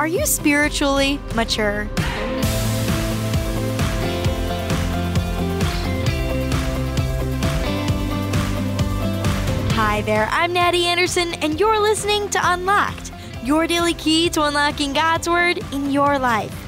Are you spiritually mature? Hi there, I'm Natty Anderson, and you're listening to Unlocked, your daily key to unlocking God's Word in your life.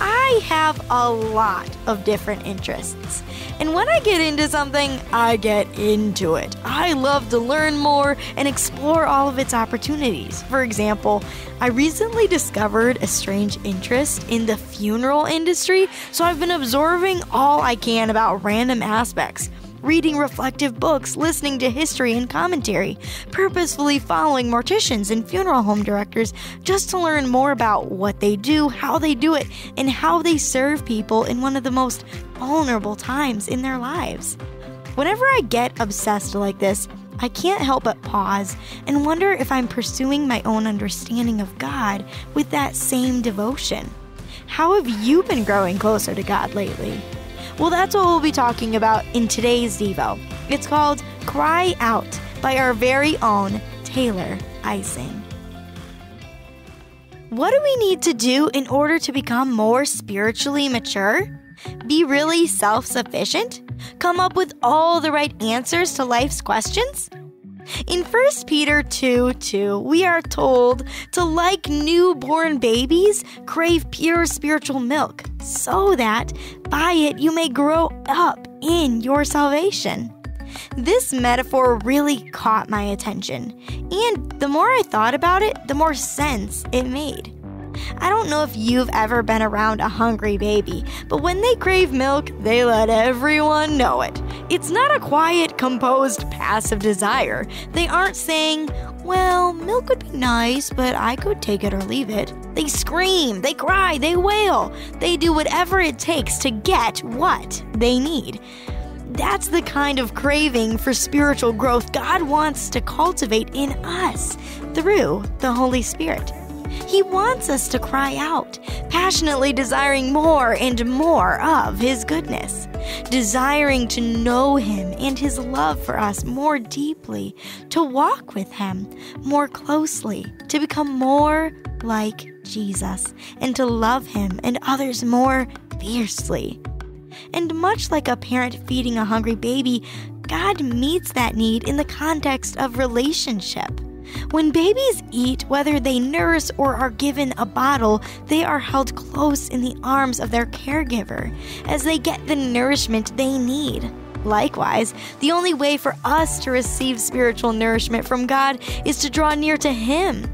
I have a lot of different interests. And when I get into something, I get into it. I love to learn more and explore all of its opportunities. For example, I recently discovered a strange interest in the funeral industry, so I've been absorbing all I can about random aspects reading reflective books, listening to history and commentary, purposefully following morticians and funeral home directors just to learn more about what they do, how they do it, and how they serve people in one of the most vulnerable times in their lives. Whenever I get obsessed like this, I can't help but pause and wonder if I'm pursuing my own understanding of God with that same devotion. How have you been growing closer to God lately? Well, that's what we'll be talking about in today's Devo. It's called Cry Out by our very own Taylor Ising. What do we need to do in order to become more spiritually mature? Be really self sufficient? Come up with all the right answers to life's questions? In 1 Peter 2 2, we are told to, like newborn babies, crave pure spiritual milk, so that by it you may grow up in your salvation. This metaphor really caught my attention, and the more I thought about it, the more sense it made. I don't know if you've ever been around a hungry baby, but when they crave milk, they let everyone know it. It's not a quiet, composed, passive desire. They aren't saying, well, milk would be nice, but I could take it or leave it. They scream, they cry, they wail. They do whatever it takes to get what they need. That's the kind of craving for spiritual growth God wants to cultivate in us through the Holy Spirit. He wants us to cry out, passionately desiring more and more of His goodness, desiring to know Him and His love for us more deeply, to walk with Him more closely, to become more like Jesus, and to love Him and others more fiercely. And much like a parent feeding a hungry baby, God meets that need in the context of relationship. When babies eat, whether they nurse or are given a bottle, they are held close in the arms of their caregiver as they get the nourishment they need. Likewise, the only way for us to receive spiritual nourishment from God is to draw near to Him.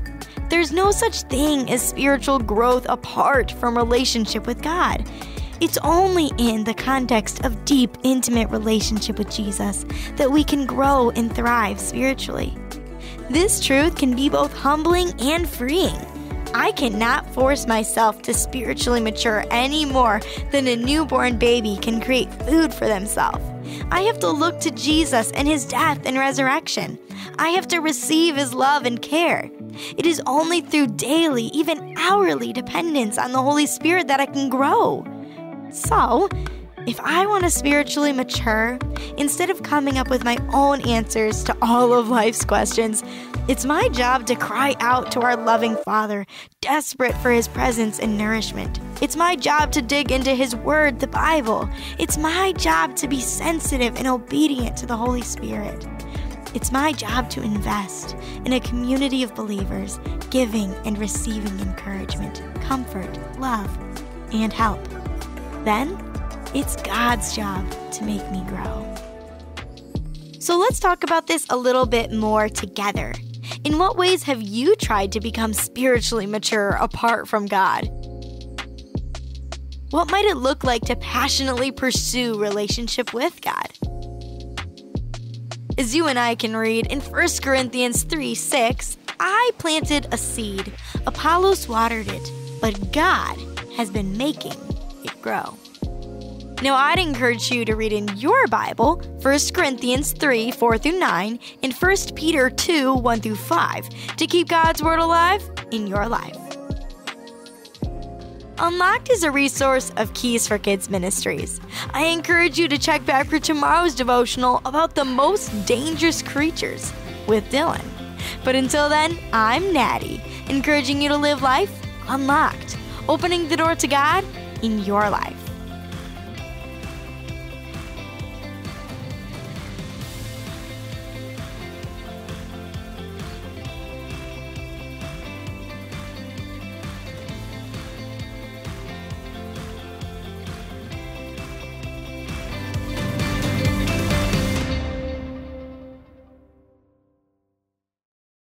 There's no such thing as spiritual growth apart from relationship with God. It's only in the context of deep, intimate relationship with Jesus that we can grow and thrive spiritually. This truth can be both humbling and freeing. I cannot force myself to spiritually mature any more than a newborn baby can create food for themselves. I have to look to Jesus and his death and resurrection. I have to receive his love and care. It is only through daily, even hourly dependence on the Holy Spirit that I can grow. So, if I want to spiritually mature, instead of coming up with my own answers to all of life's questions, it's my job to cry out to our loving Father, desperate for His presence and nourishment. It's my job to dig into His Word, the Bible. It's my job to be sensitive and obedient to the Holy Spirit. It's my job to invest in a community of believers, giving and receiving encouragement, comfort, love, and help. Then, it's God's job to make me grow. So let's talk about this a little bit more together. In what ways have you tried to become spiritually mature apart from God? What might it look like to passionately pursue relationship with God? As you and I can read in 1 Corinthians 3 6, I planted a seed, Apollos watered it, but God has been making it grow. Now, I'd encourage you to read in your Bible 1 Corinthians 3 4 through 9 and 1 Peter 2 1 through 5 to keep God's Word alive in your life. Unlocked is a resource of Keys for Kids Ministries. I encourage you to check back for tomorrow's devotional about the most dangerous creatures with Dylan. But until then, I'm Natty, encouraging you to live life unlocked, opening the door to God in your life.